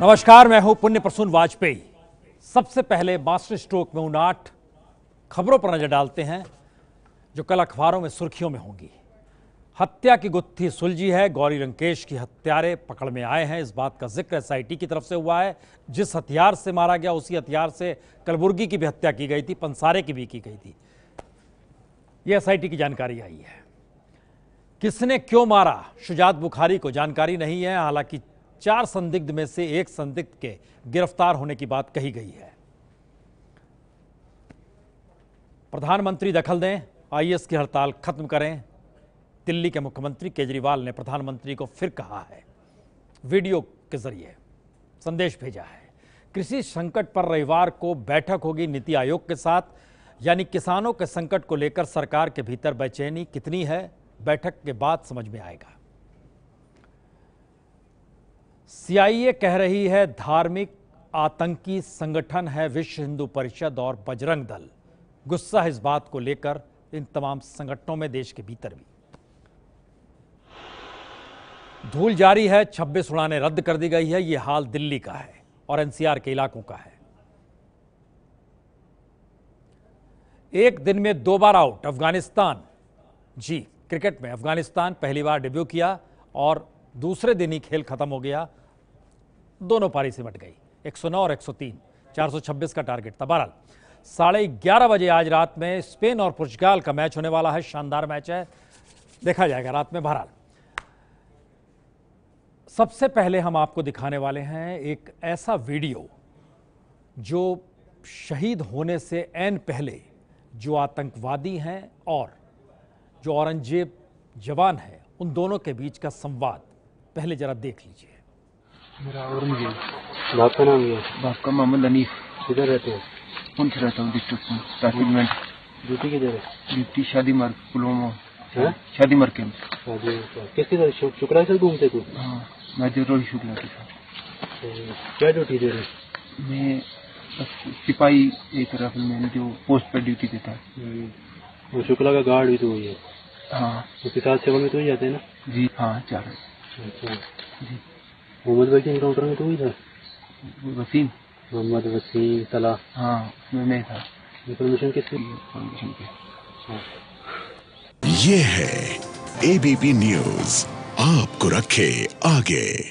नमस्कार, मैं हूँ पुण्य प्रसून वाजपेयी। सबसे पहले मास्टर स्ट्रोक में उन आठ खबरों पर नज़र डालते हैं, जो कल अखबारों में सुर्खियों में होंगी। हत्या की गुत्थी सुलझी है, गौरी रंकेश की हत्यारे पकड़ में आए हैं। इस बात का ज़िक्र एसआईटी की तरफ़ से हुआ है। जिस हथियार से मारा गया, उसी हथियार से कलबुर्गी की भी हत्या की गई थी, पंसारे की भी की गई थी। यह एसआईटी की जानकारी आई है। किसने क्यों मारा? शुजात बुखारी को जानकारी नहीं है, हालाँकि चार संदिग्ध में से एक संदिग्ध के गिरफ़्तार होने की बात कही गई है। प्रधानमंत्री दखल दें, आईएएस की हड़ताल खत्म करें। दिल्ली के मुख्यमंत्री केजरीवाल ने प्रधानमंत्री को फिर कहा है। वीडियो के ज़रिए संदेश भेजा है। कृषि संकट पर रविवार को बैठक होगी नीति आयोग के साथ। यानी किसानों के संकट को लेकर सरकार के भीतर बेचैनी कितनी है? बैठक के बाद समझ में आएगा। सीआईए कह रही है, धार्मिक आतंकी संगठन है विश्व हिंदू परिषद और बजरंग दल। गुस्सा इस बात को लेकर इन तमाम संगठनों में देश के भीतर भी। धूल जारी है 26 उड़ानें रद्द कर दी गई है, ये हाल दिल्ली का है और एनसीआर के इलाकों का है। एक दिन में दो बार आउट अफ़गानिस्तान। जी, क्रिकेट में अफ़गानिस्तान पहली बार डेब्यू किया और दूसरे दिन ही खेल खत्म हो गया। दोनों पारी सिमट गई। 109 और 103 426 का टारगेट था। बहरहाल, साढ़े ग्यारह बजे आज रात में स्पेन और पुर्तगाल का मैच होने वाला है। शानदार मैच है। देखा जाएगा रात में। बहरहाल, सबसे पहले हम आपको दिखाने वाले हैं एक ऐसा वीडियो जो शहीद होने से एन पहले जो आतंकवादी हैं और जो औरंगज़ेब जवान है, उन दोनों के बीच का संवाद पहले जरा देख लीजिए। मेरा औरंगज़ेब बाप का नाम क्या? बाप का मोहम्मद हनीफ। किधर रहते हो? कौन से रहता हूँ? डिस्ट्रिक्ट में। ट्रैफ़िक में। ड्यूटी किधर है? ड्यूटी शादी मार्ग पुलवामा। शादी मार्ग के शादी किसके साथ शु- शुक्रा के साथ घूमते तू हाँ मैं रोहित शुक्ला के साथ। क्या ड्यूटी दे रहे मैं सिपाही एक राफेल में जो पोस्ट पर ड्यूटी देता है वो शुक्ला का गार्ड भी तो वही है। हाँ। उसके साथ सेवा में तो ही जाते हैं ना? जी हाँ चार अच्छा। जी। मोहम्मद भाई के इनकाउंटर में तो वही था? वसीम? मोहम्मद वसीम तला हाँ मैं मैं था। इंफॉर्मेशन किसकी? इंफॉर्मेशन के। ये है एबीपी न्यूज़ आपको रखे आगे।